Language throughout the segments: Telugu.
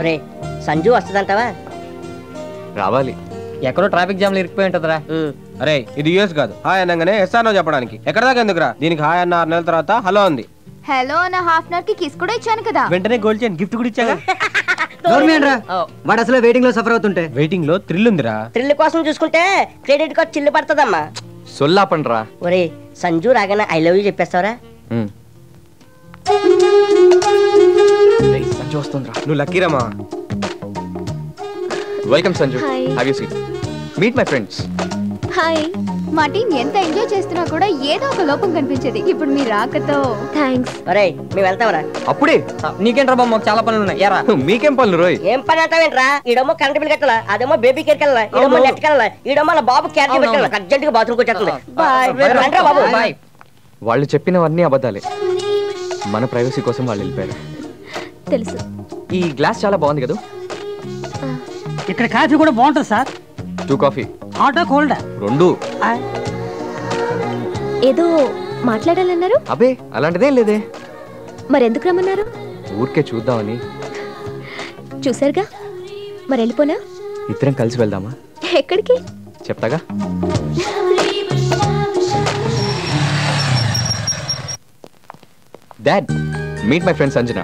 ఒరే సంజు వస్తుందంటావా? రావాలి. ఎక్కడో ట్రాఫిక్ జామ్ ఇరికిపోయి ఉంటుందిరా. అరే ఇది యూఎస్ కాదు. హాయ్ అనగానే ఎస్ఆర్నో చెప్పడానికి. ఎక్కడ దాకా ఎందుకురా? దీనికి హాయ్ అన్న ఆరు నెలల తర్వాత హలో ఉంది హలో అన్న హాఫ్ అన్ అవర్కి కిస్ కూడా ఇచ్చాను కదా. వెంటనే గోల్డ్ చైన్ గిఫ్ట్ కూడా ఇచ్చాగా? గవర్నమెంట్ రా ఓ, వాడు అసలు వెయిటింగ్లో సఫర్ అవుతుంటే. వెయిటింగ్లో థ్రిల్ ఉందిరా. థ్రిల్ కోసం చూసుకుంటే క్రెడిట్ కార్డ్ చిల్లు పడుతుందమ్మా. సొల్లాపండ్రా. ఒరే సంజు రాగానే ఐ లవ్ యూ చెప్పేస్తావరా? సంజు వస్తుందిరా నువ్వు లక్కీరమ్మా welcome Sanju. Hi. Have you seat meet my friends hi మా టీం ఎంత ఎంజాయ్ చేస్తున్నా కూడా ఏదో ఒక లోపం కనిపించేది. ఇప్పుడు మీ రాకతో. థ్యాంక్స్ ఒరే మేము వెళ్తాంరా. అప్పుడే? నీకేంట్రా మాకు చాలా పనులు ఉన్నాయి. ఎరా మీకేం పనులు రోయ్? ఏం పని అంటావేంట్రా? ఈడేమో కరెంట్ బిల్ కట్టాలా? అదేమో బేబీ కేర్ కెళ్ళాలా? ఈడేమో నెట్ కెళ్ళాలా? ఈడేమో అలా బాబు అవును, పెట్టాలా. అర్జెంట్గా బాత్రూమ్ వచ్చేస్తుంది బాయ్. బాబు. బాయ్. వాళ్ళు చెప్పినవన్నీ అబద్ధాలే. మన ప్రైవసీ కోసం వాళ్ళు వెళ్ళిపోయారు. తెలుసు. ఈ గ్లాస్ చాలా బాగుంది కదా? ఇక్కడ కాఫీ కూడా బాగుంటుంది సార్. Two coffee. హాటా కోల్డా? రెండు. ఏదో మాట్లాడాలన్నారు? అబే అలాంటిదేం లేదే. మరెందుకు రమ్మన్నారు? ఊరికే చూద్దామని. చూసారుగా మరి వెళ్ళిపోనా ఇద్దరం కలిసి వెళ్దామా? ఎక్కడికి? చెప్తాగా? Dad meet my friend Sanjana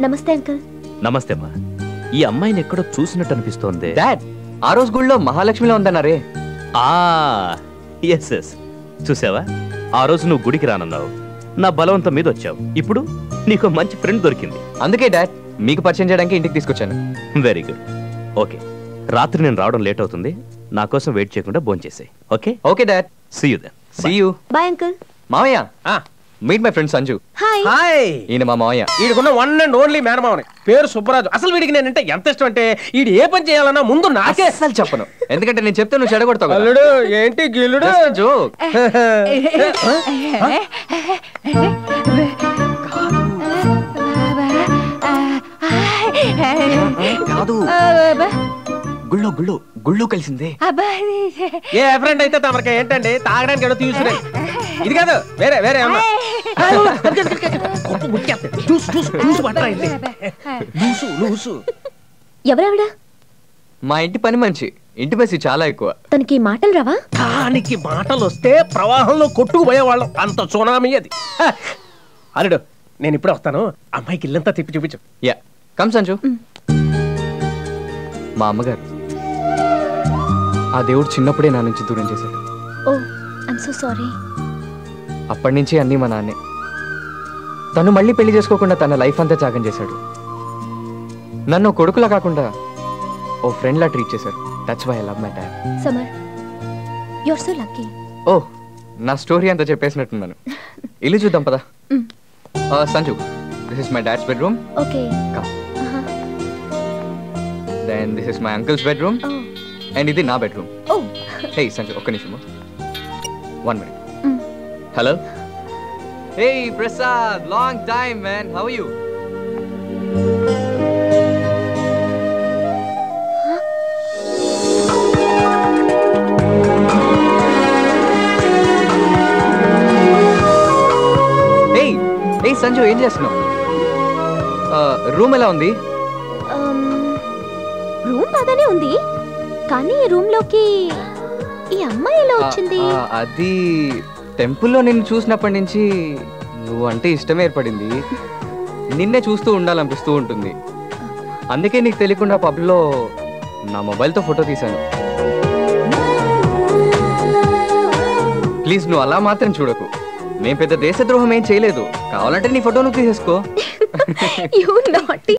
నమస్తే అంకుల్. నమస్తే అమ్మా. ఈ అమ్మాయిని ఎక్కడో చూసినట్టు అనిపిస్తోంది. డాడ్ ఆ రోజు గుళ్ళో మహాలక్ష్మిలో ఉందన్నారే. ఆ ఎస్ ఎస్ చూసావా? ఆ రోజు నువ్వు గుడికి రానన్నావు. నా బలవంతం మీద వచ్చావు. ఇప్పుడు నీకు మంచి ఫ్రెండ్ దొరికింది. అందుకే డాడ్ మీకు పరిచయం చేయడానికి ఇంటికి తీసుకొచ్చాను. వెరీ గుడ్ ఓకే రాత్రి నేను రావడం లేట్ అవుతుంది. నా కోసం వెయిట్ చేయకుండా భోంచేసాయి. Okay okay dad see you then see you bye uncle మావయ్య ఆ, meet my friend Sanju hi hi ఈయన మా మావయ్య. వీడికున్న వన్ అండ్ ఓన్లీ మేనమావని. పేరు సుబ్బరాజు. అసలు వీడికి నేనంటే ఎంత ఇష్టం అంటే వీడు ఏ పని చేయాలన్నా ముందు నాకే అస్సలు చెప్పను. ఎందుకంటే నేను చెప్తే నువ్వు చెడగొడతావు. అల్లుడు ఏంటి గిల్లుడు? Just a joke. కాదు. గుళ్ళో గుళ్ళో గుళ్ళో కలిసిందే. ఏ ఫ్రెండ్ అయితే తమరికి ఏంటండి? తాగడానికి ఏదో తీసుకురండి. ఇది కాదు వేరే వేరే అమ్మా ఎవరావిడ? మా ఇంటి పని మంచి ఇంటి పసి చాలా ఎక్కువ. తనకి మాటలు రావా? దానికి మాటలు వస్తే ప్రవాహంలో కొట్టుకుపోయేవాళ్ళం. అంత సునామీ అది. అల్లుడు నేను ఇప్పుడే వస్తాను. అమ్మాయికి ఇల్లంతా తిప్పి చూపించు. Yeah come Sanju. మా అమ్మగారు. ఆ దేవుడు చిన్నప్పుడే నా నుంచి దూరం చేశాడు. ఓ ఐమ్ సో సారీ అప్పటి నుంచి అన్నీ మా నాన్నే. తను మళ్ళీ పెళ్ళి చేసుకోకుండా తన లైఫ్ అంతా త్యాగం చేశాడు. నన్ను కొడుకులా కాకుండా ఓ ఫ్రెండ్లా ట్రీట్ చేశారు. That's why I love my dad Samar you're so lucky ఓ నా స్టోరీ అంతా చెప్పేసినట్టున్నాను. ఇల్లు చూద్దాం పదా. Sanju this is my dad's bedroom okay. Come. Then this is my uncle's bedroom and ఇది నా బెడ్రూమ్ ఓ హే సంజు ఒక్క నిమిషము one minute. Hello hey Prasad long time man how you Sanju ఏం చేస్తున్నావు? రూమ్ ఎలా ఉంది? రూమ్ బాగానే ఉంది. కానీ రూమ్లోకి ఈ అమ్మాయి ఎలా వచ్చింది? అది టెంపుల్లో నిన్ను చూసినప్పటి నుంచి నువ్వు అంటే ఇష్టం ఏర్పడింది నిన్నే చూస్తూ ఉండాలనిపిస్తూ ఉంటుంది. అందుకే నీకు తెలియకుండా పబ్లో నా మొబైల్తో ఫోటో తీశాను. ప్లీజ్ నువ్వు అలా మాత్రం చూడకు. మేము పెద్ద దేశద్రోహం ఏం చేయలేదు. కావాలంటే నీ ఫోటో నువ్వు తీసేసుకో